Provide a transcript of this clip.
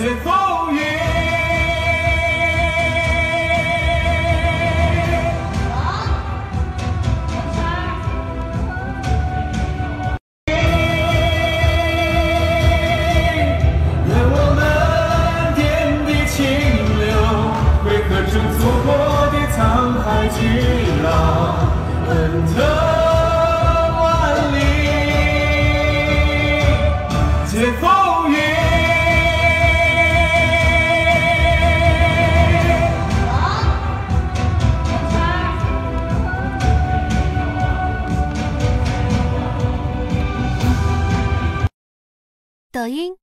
最风雨。好风愿我们的沧海巨浪抖音。